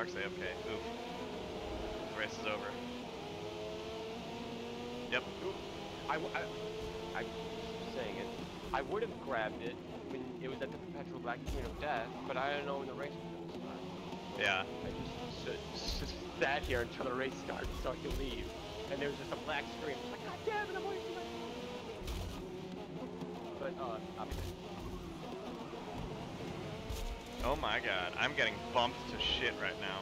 Mark's a okay. Oof. The race is over. Yep. I, w- I, I'm saying it. I would have grabbed it when it was at the perpetual black screen of death, but I didn't know when the race was going to start. Yeah. I just, just, sat here until the race started so I could leave. And there was just a black screen. I was like, God damn it, I'm wasting my But, uh, obviously. Oh my god. I'm getting bumped to shit right now.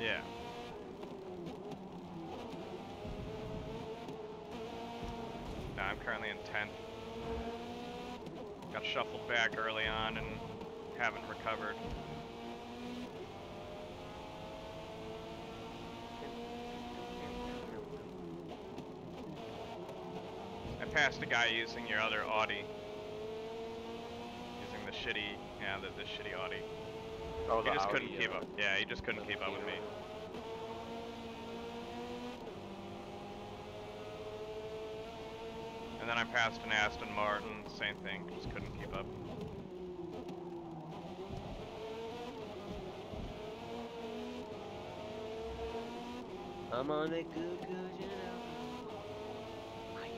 Yeah. Nah, I'm currently in 10th. Got shuffled back early on and haven't recovered. I passed a guy using your other Audi. Using the shitty, yeah, the, the shitty Audi. Oh, He just Audi, couldn't keep up. Yeah, he just couldn't keep up with me. And then I passed an Aston Martin, same thing, just couldn't keep up. I'm on a good, good, you know. I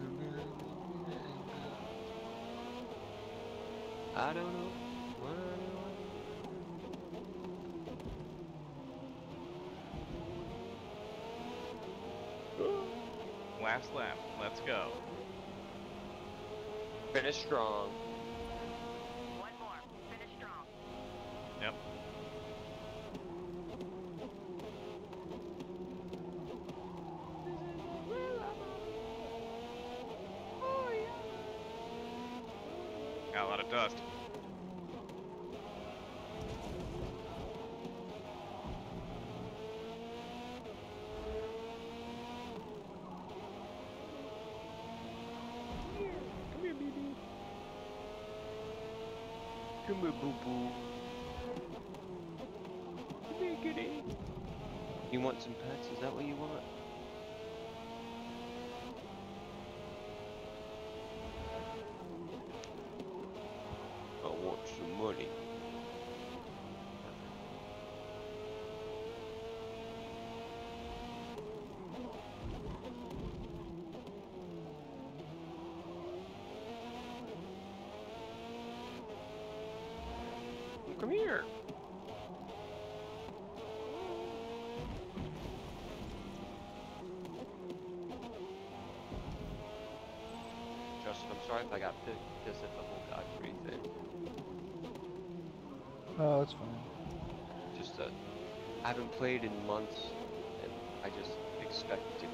will I don't know Last lap, let's go. Finish strong. One more. Finish strong. Yep. Got a lot of dust. Come here, baby. Come here, boo boo. Come here, kitty. You want some pets? Is that what you want? Justin, I'm sorry if I got pi- pissed at the whole Godfrey thing. Oh, that's fine. Just that I haven't played in months, and I just expect to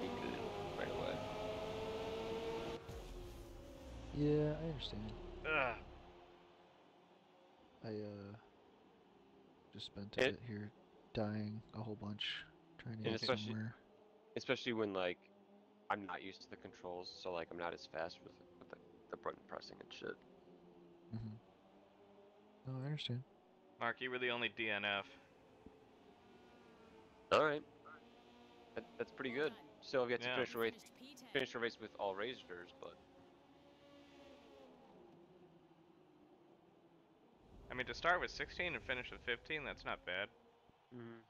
be good right away. Yeah, I understand. Ugh. I uh just spent a It- bit here dying a whole bunch trying to And get especially- somewhere. Especially when like I'm not used to the controls, so like I'm not as fast with with the, the button pressing and shit. hmm No, I understand. Mark, you were the only DNF. All right, that, that's pretty good. Still have yet to Yeah. finish the race, finish the race with all razors, but I mean, to start with 16 and finish with 15, that's not bad. mm,